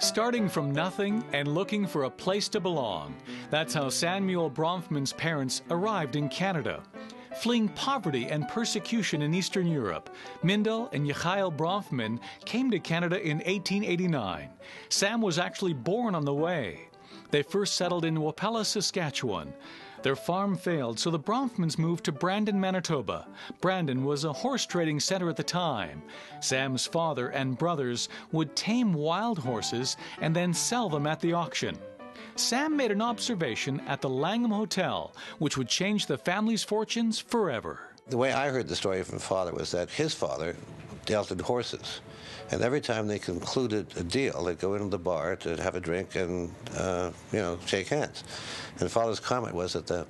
Starting from nothing and looking for a place to belong. That's how Samuel Bronfman's parents arrived in Canada. Fleeing poverty and persecution in Eastern Europe, Mindel and Yechiel Bronfman came to Canada in 1889. Sam was actually born on the way. They first settled in Wapella, Saskatchewan. Their farm failed, so the Bronfmans moved to Brandon, Manitoba. Brandon was a horse trading center at the time. Sam's father and brothers would tame wild horses and then sell them at the auction. Sam made an observation at the Langham Hotel, which would change the family's fortunes forever. The way I heard the story from father was that his father dealt in horses. And every time they concluded a deal, they'd go into the bar to have a drink and, uh, you know, shake hands. And father's comment was that the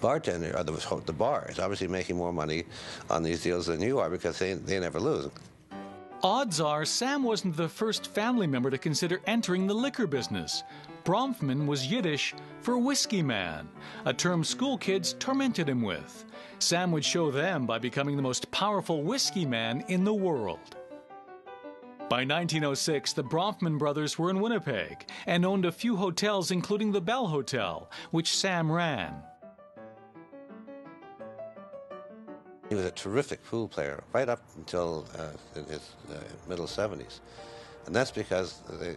bartender, or the, the bar, is obviously making more money on these deals than you are because they, they never lose. Odds are Sam wasn't the first family member to consider entering the liquor business. Bronfman was Yiddish for whiskey man, a term school kids tormented him with. Sam would show them by becoming the most powerful whiskey man in the world. By 1906, the Bronfman brothers were in Winnipeg and owned a few hotels, including the Bell Hotel, which Sam ran. He was a terrific pool player right up until uh, in his uh, middle 70s. And that's because the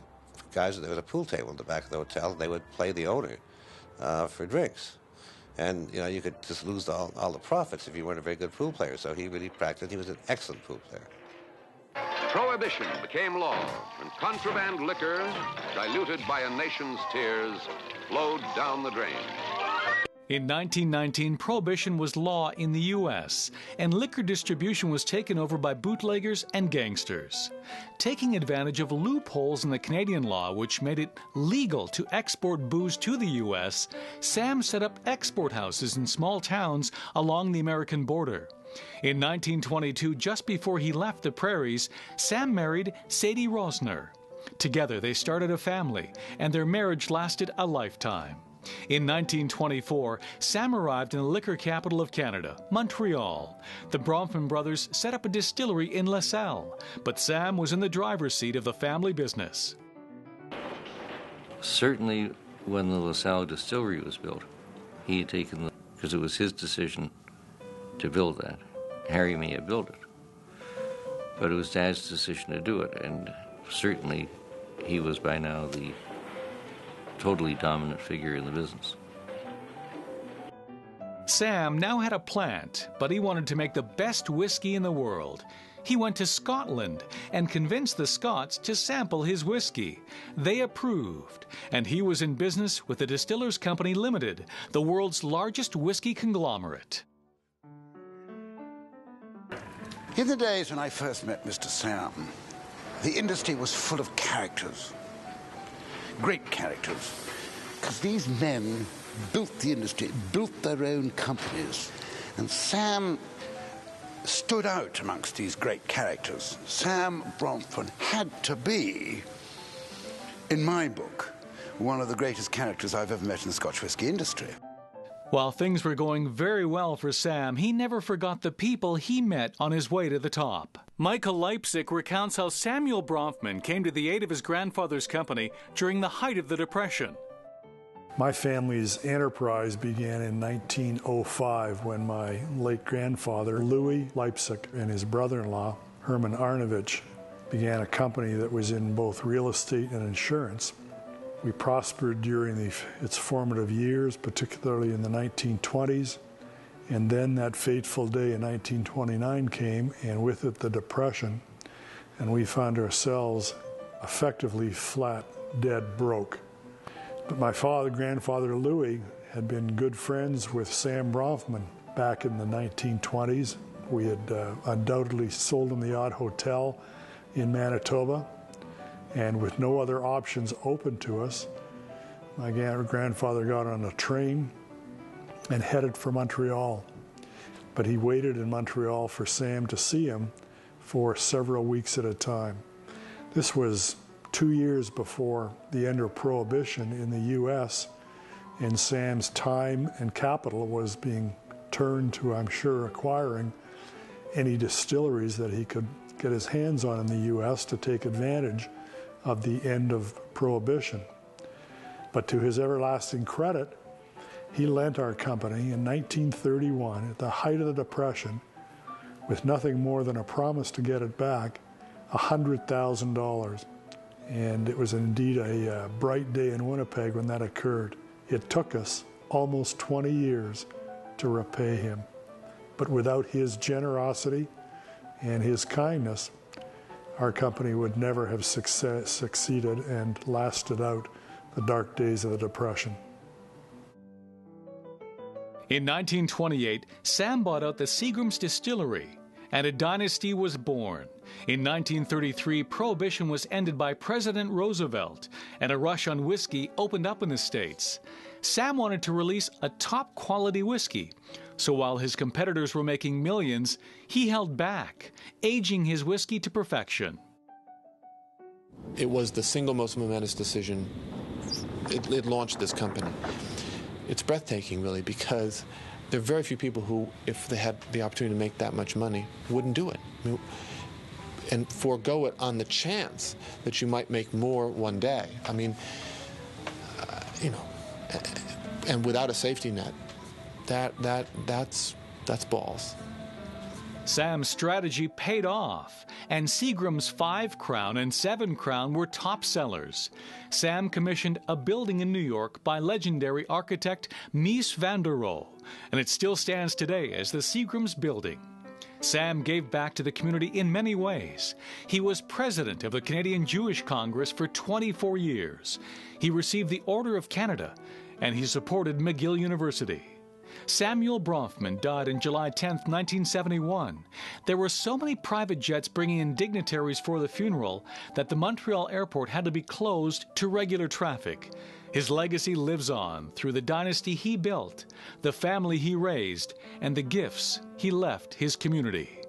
guys, there was a pool table in the back of the hotel, and they would play the owner uh, for drinks. And, you know, you could just lose all, all the profits if you weren't a very good pool player. So he really practiced. He was an excellent pool player. Prohibition became law, and contraband liquor, diluted by a nation's tears, flowed down the drain. In 1919, prohibition was law in the U.S., and liquor distribution was taken over by bootleggers and gangsters. Taking advantage of loopholes in the Canadian law, which made it legal to export booze to the U.S., Sam set up export houses in small towns along the American border. In 1922, just before he left the prairies, Sam married Sadie Rosner. Together, they started a family, and their marriage lasted a lifetime. In 1924, Sam arrived in the liquor capital of Canada, Montreal. The Bronfman brothers set up a distillery in LaSalle, but Sam was in the driver's seat of the family business. Certainly, when the LaSalle distillery was built, he had taken the, because it was his decision to build that. Harry may have built it, but it was Dad's decision to do it, and certainly he was by now the totally dominant figure in the business. Sam now had a plant, but he wanted to make the best whiskey in the world. He went to Scotland and convinced the Scots to sample his whiskey. They approved, and he was in business with the Distillers Company Limited, the world's largest whiskey conglomerate. In the days when I first met Mr. Sam, the industry was full of characters, great characters, because these men built the industry, built their own companies. And Sam stood out amongst these great characters. Sam Bronfman had to be, in my book, one of the greatest characters I've ever met in the Scotch whisky industry. While things were going very well for Sam, he never forgot the people he met on his way to the top. Michael Leipsic recounts how Samuel Bronfman came to the aid of his grandfather's company during the height of the Depression. My family's enterprise began in 1905 when my late grandfather, Louis Leipsic, and his brother in law, Herman Arnovich, began a company that was in both real estate and insurance. We prospered during the, its formative years, particularly in the 1920s. And then that fateful day in 1929 came, and with it the Depression, and we found ourselves effectively flat, dead broke. But my father, grandfather Louis, had been good friends with Sam Bronfman back in the 1920s. We had uh, undoubtedly sold him the odd hotel in Manitoba and with no other options open to us, my grandfather got on a train and headed for Montreal. But he waited in Montreal for Sam to see him for several weeks at a time. This was two years before the end of Prohibition in the U.S., and Sam's time and capital was being turned to, I'm sure, acquiring any distilleries that he could get his hands on in the U.S. to take advantage of the end of Prohibition. But to his everlasting credit, he lent our company in 1931, at the height of the Depression, with nothing more than a promise to get it back, $100,000. And it was indeed a uh, bright day in Winnipeg when that occurred. It took us almost 20 years to repay him. But without his generosity and his kindness, our company would never have success, succeeded and lasted out the dark days of the Depression. In 1928, Sam bought out the Seagram's distillery, and a dynasty was born. In 1933, Prohibition was ended by President Roosevelt, and a rush on whiskey opened up in the States. Sam wanted to release a top quality whiskey, so while his competitors were making millions, he held back, aging his whiskey to perfection. It was the single most momentous decision. It, it launched this company. It's breathtaking, really, because there are very few people who, if they had the opportunity to make that much money, wouldn't do it. I mean, and forego it on the chance that you might make more one day. I mean, uh, you know, and without a safety net, that that that's that's balls. Sam's strategy paid off, and Seagram's Five Crown and Seven Crown were top sellers. Sam commissioned a building in New York by legendary architect Mies van der Rohe, and it still stands today as the Seagram's Building. Sam gave back to the community in many ways. He was president of the Canadian Jewish Congress for 24 years. He received the Order of Canada, and he supported McGill University. Samuel Bronfman died on July 10, 1971. There were so many private jets bringing in dignitaries for the funeral that the Montreal airport had to be closed to regular traffic. His legacy lives on through the dynasty he built, the family he raised, and the gifts he left his community.